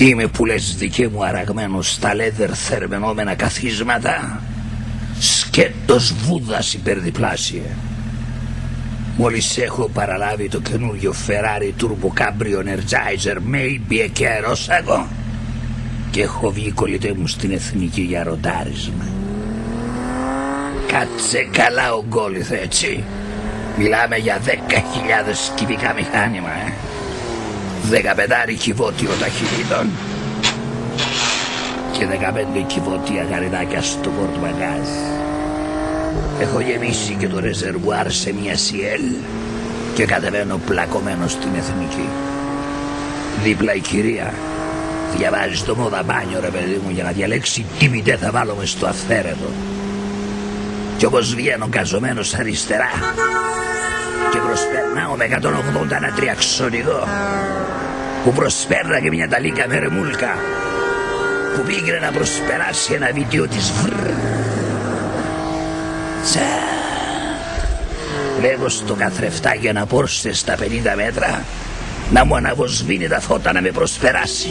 Είμαι που λες δικέ μου αραγμένος στα λέδερ θερμενόμενα καθίσματα σκέτος βούδας υπερδιπλάσια. Μόλις έχω παραλάβει το καινούργιο Ferrari Turbo Cabrio Energizer Maybe και αερόσαγο και έχω βγει κολλητέ μου στην εθνική για ροντάρισμα. Κάτσε καλά ο γκόλιθ έτσι. Μιλάμε για 10.000 κυβικά μηχάνημα, ε. 15 κυβότιο ταχυτήτων και 15 κυβότια γαριδάκια στο πορτμαγκάζ. Έχω γεμίσει και το ρεζερβουάρ σε μια σιέλ και κατεβαίνω πλακωμένο στην εθνική. Δίπλα η κυρία διαβάζει το μόδα μπάνιο ρε παιδί μου για να διαλέξει τι μητέ θα βάλω μες στο αυθαίρετο. Κι όπως βγαίνω καζωμένος αριστερά και προσπερνάω με 180 ένα τριαξονικό που προσπέρναγε μια ταλίκα με ρεμούλκα που πήγαινε να προσπεράσει ένα βίντεο της βρρ. Τσα. Λέγω στο καθρεφτάκι να πόρσε στα 50 μέτρα να μου αναβοσβήνει τα φώτα να με προσπεράσει.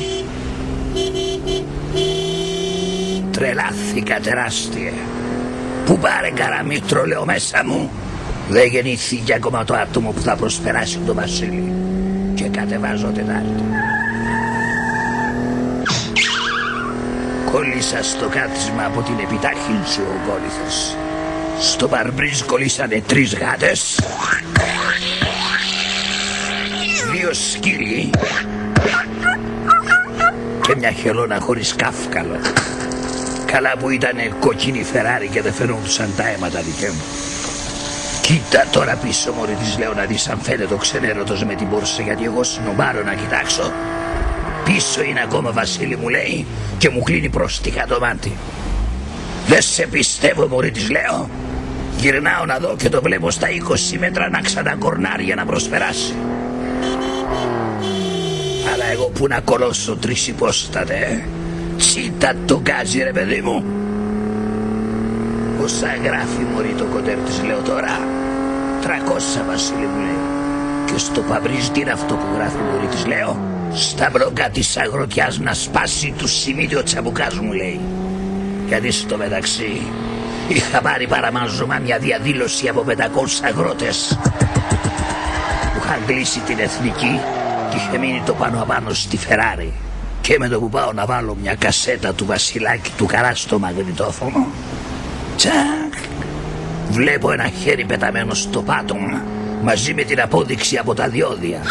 Τρελάθηκα τεράστια. Πού πάρε καραμίτρο λέω μέσα μου; Δεν γεννήθηκε ακόμα το άτομο που θα προσπεράσει τον Βασίλη. Και κατεβάζω τετάρτη. Κόλλησα στο κάθισμα από την επιτάχυνση ο κόλληθος. Στο παρμπρίζ κολλήσανε τρεις γάτες. Δύο σκύλοι. Και μια χελώνα χωρίς κάφκαλο. Καλά που ήταν κόκκινη Φεράρι και δεν φαινόντουσαν τα αίματα δικαί μου. Κοίτα τώρα πίσω μωρή της λέω να δεις αν φαίνεται ο ξενέρωτος με την πόρσα γιατί εγώ σνομπάρω να κοιτάξω. Πίσω είναι ακόμα Βασίλη μου λέει και μου κλείνει πρόστιχα το μάτι. Δεν σε πιστεύω μωρή της λέω. Γυρνάω να δω και το βλέπω στα 20 μέτρα να ξανακορνάρει για να προσπεράσει. Αλλά εγώ που να κολώσω τρεις υπόστατε, ε. Τσίτα το γκάζι ρε παιδί μου. Πόσα γράφει μωρή το κοντέρ της λέω τώρα; Τρακόσα Βασίλη μου λέει. Και στο παμπρίζ τι είναι αυτό που γράφει μωρή της λέω; Στα μπλοκά της αγροτιάς να σπάσει του σημείδιο τσαμπουκάς μου λέει. Γιατί στο μεταξύ είχα πάρει παραμάζωμα μια διαδήλωση από 500 αγρότες που είχαν κλείσει την εθνική και είχε μείνει το πάνω απάνω στη Φεράρι. Και με το που πάω να βάλω μια κασέτα του Βασιλάκη του Καρά στο μαγνητόφωνο Τσακ Βλέπω ένα χέρι πεταμένο στο πάτωμα Μαζί με την απόδειξη από τα διόδια.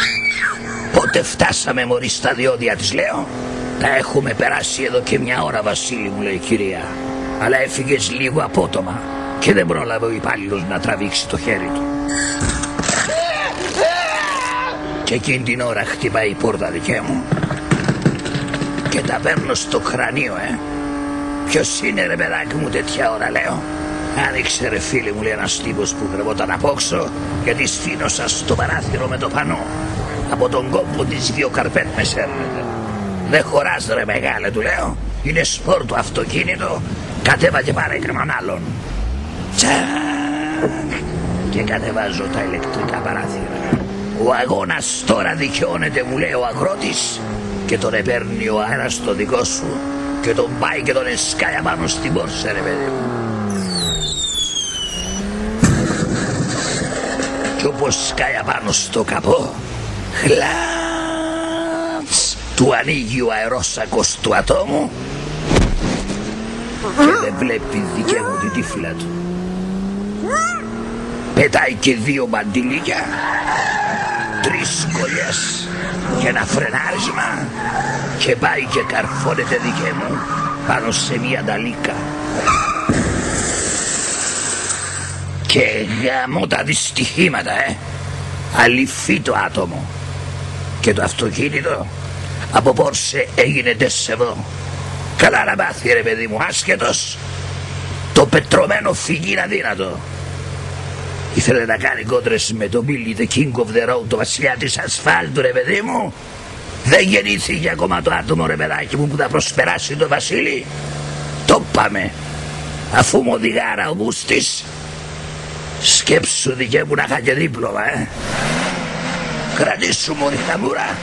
Πότε φτάσαμε μωρή στα διόδια της λέω; Τα έχουμε περάσει εδώ και μια ώρα Βασίλη μου λέει η κυρία. Αλλά έφυγες λίγο απότομα Και δεν πρόλαβε ο υπάλληλος να τραβήξει το χέρι του. Και εκείνη την ώρα χτυπάει η πόρτα δικαί μου και τα παίρνω στο κρανίο, ε. Ποιος είναι ρε παιδάκι μου τέτοια ώρα, λέω; Άνοιξε ρε φίλε μου, λέει ένας τύπος που κρεβόταν απόξω γιατί σφήνωσα στο παράθυρο με το πανό. Από τον κόμπο της δύο καρπέτ με σέρνετε. Δεν χωράς ρε μεγάλε, του λέω. Είναι σπορ το αυτοκίνητο. Κατέβα και πάρε κρεμαν άλλον. Τσακ. Και κατεβάζω τα ηλεκτρικά παράθυρα. Ο αγώνας τώρα δικαιώνεται, μου λέει ο αγρότης, και τον επέρνει ο αέρας στο δικό σου και τον πάει και τον εσκάει απάνω στην πόρσα ρε παιδί μου. Κι όπως σκάει απάνω στο καπό, χλάτς, του ανοίγει ο αερόσακος του ατόμου και δεν βλέπει δικαί μου την τύφλα του. Πετάει και δύο μαντιλίκια, τρεις κολλιές και ένα φρενάρισμα και πάει και καρφώνεται δικέ μου πάνω σε μια ταλίκα. Και γαμώ τα δυστυχήματα, ε. Αληφθεί το άτομο. Και το αυτοκίνητο από πόρσε έγινε τεσσεβό. Καλά να μάθει ρε παιδί μου, άσχετος. Το πετρωμένο φυγεί είναι αδύνατο. Ήθελε να κάνει κόντρες με το Billy the King of the Road, το βασιλιά της ασφάλτου ρε παιδί μου. Δεν γεννήθηκε ακόμα το άτομο ρε παιδάκι μου που θα προσπεράσει το Βασίλη. Το πάμε. Αφού μου οδηγάρα ο Μπούστης. Σκέψου δικέ μου να είχα και δίπλωμα, ε. Κρατήσου μου η χαμούρα.